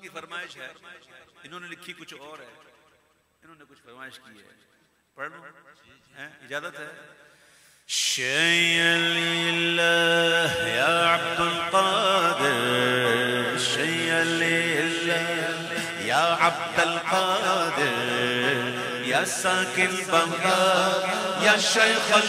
की फरमाइश है इन्होंने लिखी कुछ और है इन्होंने कुछ फरमाइश की है पढ़ लो हैं? इजाजत है शैल या अब्दुल कादिर शैल या अब्दुल कादिर या साकिन बगदाद या शेख अल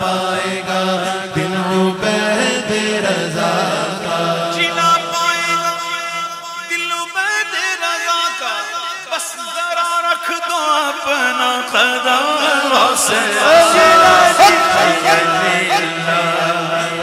पाएगा दिन उबैद रजा का जिला पाएगा दिल उबैद रजा का बस जरा रख दो अपना कदम से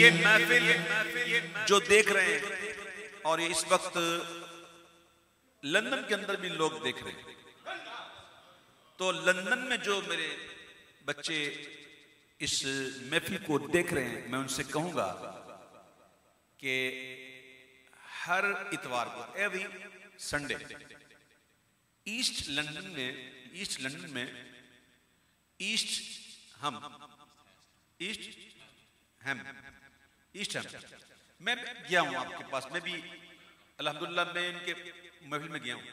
ये महफिल जो देख रहे हैं और ये इस वक्त लंदन के अंदर भी लोग देख रहे हैं। तो लंदन में जो मेरे बच्चे इस महफिल को देख रहे हैं, मैं उनसे कहूँगा कि हर इतवार को एवरी संडे ईस्ट लंदन में ईस्ट लंदन में East Ham East Ham East Ham मैं गया हूँ आपके पास, मैं भी अल्हम्दुलिल्लाह मैं इनके महफिल में गया हूँ।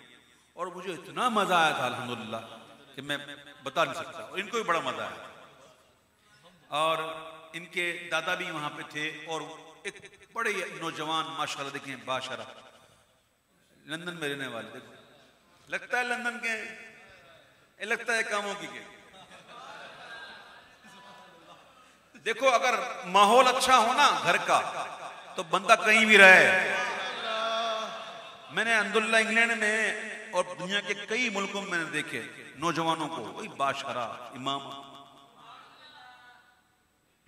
और मुझे इतना मज़ा आया था अल्हम्दुलिल्लाह कि मैं बता नहीं सकता। और इनको भी बड़ा मज़ा आया और इनके दादा भी वहाँ पे थे, और एक बड़े नौजवान, माशाल्लाह, देखें, बाशरा। लंदन में रहने वाले, देखो। लगता है लंदन के लगता है कामों की के। देखो, अगर माहौल अच्छा हो ना, घर का तो बंदा कहीं भी रहे। मैंने अब्दुल्ला इंग्लैंड में और दुनिया के कई मुल्कों में मैंने देखे, नौजवानों को, वही बाशरा, इमाम।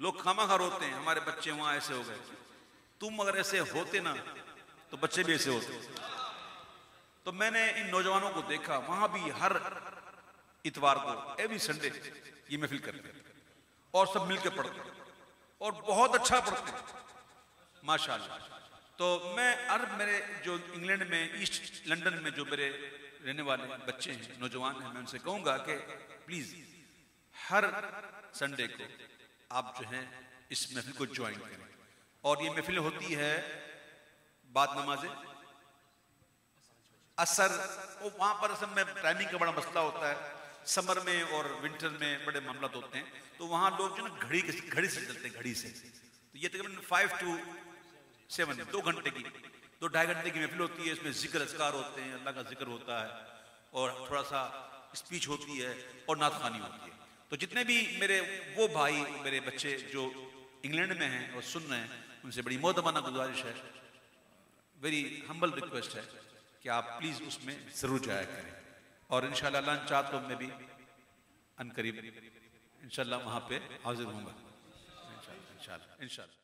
लोग खामा खा रोते हैं, हमारे बच्चे वहाँ ऐसे हो गए। तुम अगर ऐसे होते ना तो बच्चे भी ऐसे होते। तो मैंने इन नौजवानों को देखा, वहाँ भी हर इतवार को एवरी संडे ये महफिल करते। और सब मिलकर पढ़ते। और बहुत अच्छा पढ़ते। माशाल्लाह। तो मैं हर मेरे जो इंग्लैंड में, ईस्ट लंदन में जो मेरे रहने वाले बच्चे हैं, नौजवान हैं, मैं उनसे कहूँगा कि प्लीज़ हर संडे को आप जो हैं इस महफिल को ज्वाइन करें। और ये महफिल होती है बाद नमाजें। असर, वो वहाँ पर असल में टाइमिंग का बड़ा मसला होता है। समर में और विंटर में बड़े मामला होते हैं। तो वहाँ लोग जो ना, घड़ी घड़ी से चलते हैं, घड़ी से। तो ये तकरीबन फाइव टू सेवन, दो घंटे की। दो ढाई घंटे की महफिल होती है, इसमें ज़िक्र असकार होते हैं, अल्लाह का ज़िक्र होता है, और थोड़ा सा स्पीच होती है, और नात खानी होती है। तो जितने भी मेरे, वो भाई, मेरे बच्चे जो इंग्लैंड में हैं और सुन रहे हैं, उनसे बड़ी मोदमाना गुजारिश है। वेरी हम्बल रिक्वेस्ट है कि आप प्लीज़ उसमें ज़रूर जाया करें। और इन तो मैं भी अनकरीब इंशाल्लाह वहाँ पे हाजिर हूँगा। इंशाल्लाह इंशाल्लाह।